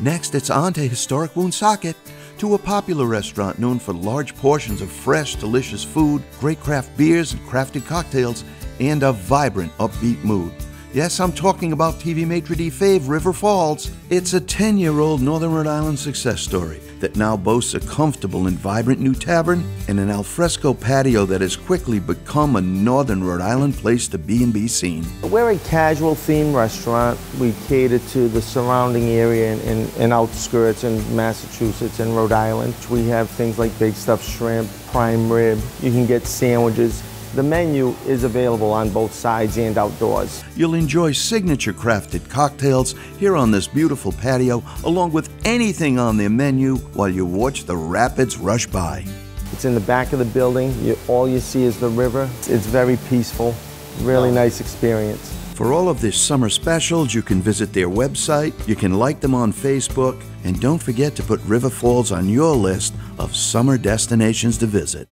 Next, it's on to historic Woonsocket, to a popular restaurant known for large portions of fresh, delicious food, great craft beers and crafted cocktails, and a vibrant, upbeat mood. Yes, I'm talking about TV maitre d' fave River Falls. It's a 10 year old Northern Rhode Island success story that now boasts a comfortable and vibrant new tavern and an alfresco patio that has quickly become a Northern Rhode Island place to be and be seen. We're a casual themed restaurant. We cater to the surrounding area and, outskirts in Massachusetts and Rhode Island. We have things like big stuffed shrimp, prime rib. You can get sandwiches. The menu is available on both sides and outdoors. You'll enjoy signature crafted cocktails here on this beautiful patio, along with anything on their menu while you watch the rapids rush by. It's in the back of the building. You, all you see is the river. It's very peaceful, really nice experience. For all of their summer specials, you can visit their website, you can like them on Facebook, and don't forget to put River Falls on your list of summer destinations to visit.